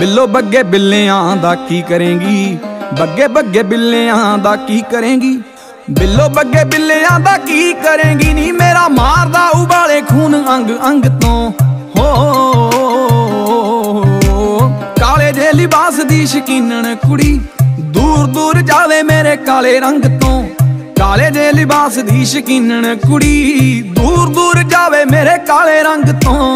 ਬਿੱਲੋ ਬੱਗੇ ਬਿੱਲਿਆਂ ਦਾ ਕੀ ਕਰੇਂਗੀ? ਬੱਗੇ ਬੱਗੇ ਬਿੱਲਿਆਂ ਦਾ ਕੀ ਕਰੇਂਗੀ? ਬਿੱਲੋ ਬੱਗੇ ਬਿੱਲਿਆਂ ਦਾ ਕੀ ਕਰੇਂਗੀ? ਨੀ ਮੇਰਾ ਮਾਰਦਾ ਉਬਾਲੇ ਖੂਨ ਅੰਗ ਅੰਗ ਤੋਂ। ਹੋ, ਕਾਲੇ ਜੇ ਲਿਬਾਸ ਦੀ ਸ਼ਕੀਨਣ ਕੁੜੀ, ਦੂਰ ਦੂਰ ਜਾਵੇ ਮੇਰੇ ਕਾਲੇ ਰੰਗ ਤੋਂ। ਕਾਲੇ ਜੇ ਲਿਬਾਸ ਦੀ ਸ਼ਕੀਨਣ ਕੁੜੀ, ਦੂਰ ਦੂਰ ਜਾਵੇ ਮੇਰੇ ਕਾਲੇ ਰੰਗ ਤੋਂ।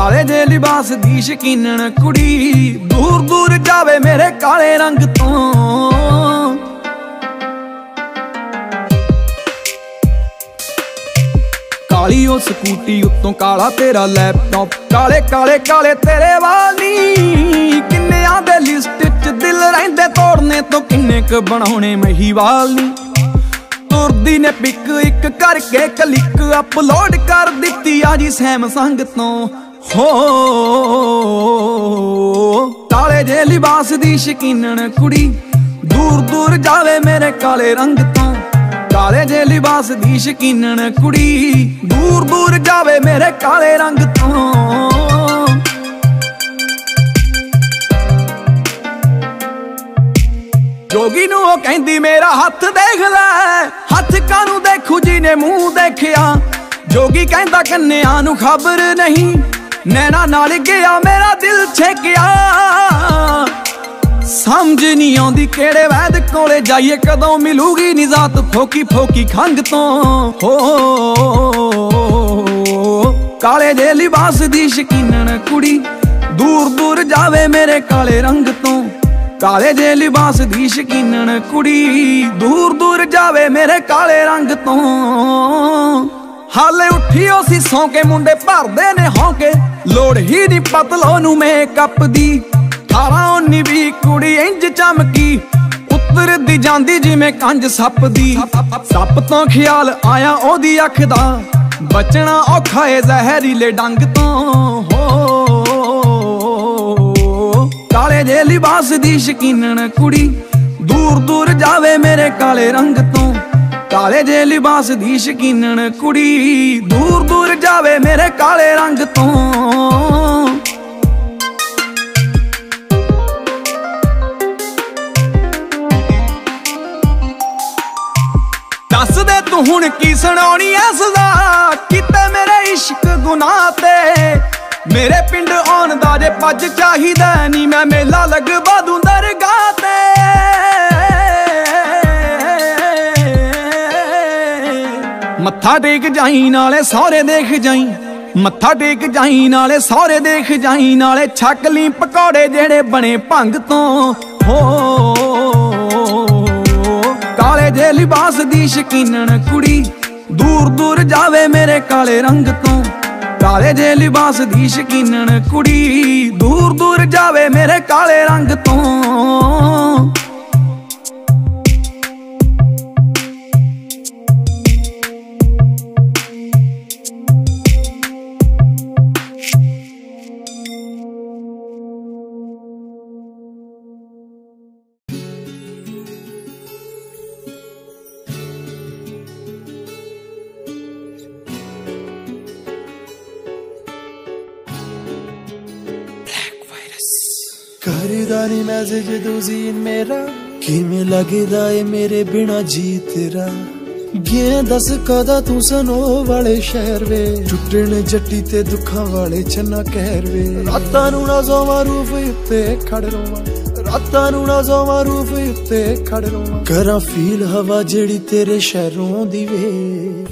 ਕਾਲੇ ਦੇ ਲਿਬਾਸ ਦੀ ਸ਼ਕੀਨਣ ਕੁੜੀ ਦੂਰ ਦੂਰ ਜਾਵੇ ਮੇਰੇ ਕਾਲੇ ਰੰਗ ਤੋਂ। ਕਾਲੀ ਉਹ ਸਕੂਟੀ ਉੱਤੋਂ ਕਾਲਾ ਤੇਰਾ ਲੈਪਟਾਪ, ਕਾਲੇ ਕਾਲੇ ਕਾਲੇ ਤੇਰੇ ਵਾਲੀ ਕਿੰਨਿਆਂ ਦੇ ਲਿਸਟ 'ਚ ਦਿਲ ਰਹਿੰਦੇ ਤੋੜਨੇ ਤੋਂ ਕਿੰਨੇ ਕ ਬਣਾਉਣੇ ਮਹੀਵਾਲ ਨੀ। ਤੁਰਦੀ ਨੇ ਪਿਕ ਇੱਕ ਕਰਕੇ ਕਲਿੱਕ ਅਪਲੋਡ ਕਰ ਦਿੱਤੀ ਆ ਜੀ ਸੈਮਸੰਗ ਤੋਂ। ਹੋ। ਕਾਲੇ ਜੇ ਲਿਬਾਸ ਦੀ ਸ਼ਕੀਨਣ ਕੁੜੀ, ਦੂਰ ਦੂਰ ਜਾਵੇ ਮੇਰੇ ਕਾਲੇ ਰੰਗ ਤੋਂ। ਕਾਲੇ ਜੇ ਲਿਬਾਸ ਦੀ ਸ਼ਕੀਨਣ ਕੁੜੀ, ਦੂਰ ਦੂਰ ਜਾਵੇ ਮੇਰੇ ਕਾਲੇ ਰੰਗ ਤੋਂ। ਜੋਗੀ ਨੂੰ ਉਹ ਕਹਿੰਦੀ, ਮੇਰਾ ਹੱਥ ਦੇਖ ਲੈ। ਹੱਥ ਕਾਨੂੰ ਦੇਖੂ ਜੀ ਨੇ ਮੂੰਹ ਦੇਖਿਆ? ਜੋਗੀ ਕਹਿੰਦਾ, ਕੰਨਿਆਂ ਨੂੰ ਖਬਰ ਨਹੀਂ। ਨੈਣਾ ਨਾਲ ਗਿਆ, ਮੇਰਾ ਦਿਲ ਛੇਕਿਆ। ਸਮਝ ਨਹੀਂ ਆਉਂਦੀ ਕਿਹੜੇ ਵੈਦ ਕੋਲੇ ਜਾਈਏ, ਕਦੋਂ ਮਿਲੂਗੀ ਨਿਜ਼ਾਤ ਫੋਕੀ ਫੋਕੀ ਖੰਗ ਤੋਂ। ਹੋ, ਕਾਲੇ ਦੇ ਲਿਬਾਸ ਦੀ ਸ਼ਕੀਨਣ ਕੁੜੀ, ਦੂਰ ਦੂਰ ਜਾਵੇ ਮੇਰੇ ਕਾਲੇ ਰੰਗ ਤੋਂ। ਕਾਲੇ ਦੇ ਲਿਬਾਸ ਦੀ ਸ਼ਕੀਨਣ ਕੁੜੀ, ਦੂਰ ਦੂਰ ਜਾਵੇ ਮੇਰੇ ਕਾਲੇ ਰੰਗ ਤੋਂ। ਹਾਲੇ ਉੱਠੀ ਉਹ ਸੀ ਸੌਂਕੇ ਮੁੰਡੇ ਭਰਦੇ ਨੇ ਹੌਂਕੇ। ਲੋੜ ਹੀ ਨਹੀਂ ਪਤਲੋ ਨੂੰ ਮੇਕਅਪ ਦੀ। 18 19 ਵੀ ਕੁੜੀ ਇੰਜ ਚਮਕੀ। ਉਤਰਦੀ ਜਾਂਦੀ ਜਿਵੇਂ ਕੰਜ ਸੱਪ ਦੀ। ਸੱਪ ਤੋਂ ਖਿਆਲ ਆਇਆ ਉਹਦੀ ਅੱਖ ਦਾ। ਬਚਣਾ ਔਖਾ ਏ ਜ਼ਹਿਰੀਲੇ ਡੰਗ ਤੋਂ। ਹੋ। ਕਾਲੇ ਦੇ ਲਿਬਾਸ ਦੀ ਸ਼ਕੀਨਣ ਕੁੜੀ। ਦੂਰ ਦੂਰ ਜਾਵੇ ਮੇਰੇ ਕਾਲੇ ਰੰਗ ਤੋਂ। ਕਾਲੇ ਜੇ ਲਿਬਾਸ ਦੀ ਸ਼ਕੀਨਣ ਕੁੜੀ, ਦੂਰ ਦੂਰ ਜਾਵੇ ਮੇਰੇ ਕਾਲੇ ਰੰਗ ਤੋਂ। ਦੱਸ ਦੇ ਤੂੰ ਹੁਣ ਕੀ ਸੁਣਾਉਣੀ ਐ ਸਜ਼ਾ? ਕਿਤੇ ਮੇਰੇ ਇਸ਼ਕ ਗੁਨਾਹ ਤੇ। ਮੇਰੇ ਪਿੰਡ ਆਉਣ ਦਾ ਜੇ ਪੱਜ ਚਾਹੀਦਾ ਨਹੀਂ ਮੈਂ ਮੇਲਾ ਲਗਵਾ ਦੂੰ ਦਰਗਾਹ ਤੇ। ਮੱਥਾ ਟੇਕ ਜਾਈ, ਨਾਲੇ ਸਹੁਰੇ ਦੇਖ ਜਾਈ। ਮੱਥਾ ਟੇਕ ਜਾਈ, ਨਾਲੇ ਸਹੁਰੇ ਦੇਖ ਜਾਈ, ਨਾਲੇ ਛੱਕ ਲਈ ਪਕੌੜੇ ਜਿਹੜੇ ਬਣੇ ਭੰਗ ਤੋਂ। ਹੋ, ਕਾਲੇ ਜੇ ਲਿਬਾਸ ਦੀ ਸ਼ਕੀਨਣ ਕੁੜੀ, ਦੂਰ ਦੂਰ ਜਾਵੇ ਮੇਰੇ ਕਾਲੇ ਰੰਗ ਤੋਂ। ਕਾਲੇ ਜੇ ਲਿਬਾਸ ਦੀ ਸ਼ਕੀਨਣ ਕੁੜੀ, ਦੂਰ ਦੂਰ ਜਾਵੇ ਮੇਰੇ ਕਾਲੇ ਰੰਗ ਤੋਂ। ਕਰਦਾ ਨੀ ਮੈਸੇਜ ਤੁਸੀਂ ਮੇਰਾ। ਕਿਵੇਂ ਲੱਗਦਾ ਏ ਮੇਰੇ ਬਿਨਾ ਜੀ ਤੇਰਾ? ਗਿਆ ਦੱਸ ਕਦਾ ਤੂੰ ਸਨੋ ਵਾਲੇ ਸ਼ਹਿਰ ਵੇ? ਟੁੱਟਣ ਜੱਟੀ ਤੇ ਦੁੱਖਾਂ ਵਾਲੇ ਚੰਨਾ ਕਹਿਰ ਵੇ? ਰਾਤਾਂ ਨੂੰ ਨਾ ਜ਼ੋਵਾਂ ਰੂਫ ਉੱਤੇ ਖੜ ਰੋਵਾਂ। ਰਾਤਾਂ ਨੂੰ ਨਾ ਜ਼ੋਵਾਂ ਰੂਫ ਉੱਤੇ ਖੜ ਰੋਵਾਂ। ਕਰਾਂ ਫੀਲ ਹਵਾ ਜਿਹੜੀ ਤੇਰੇ ਸ਼ਹਿਰੋਂ ਦੀ ਵੇ।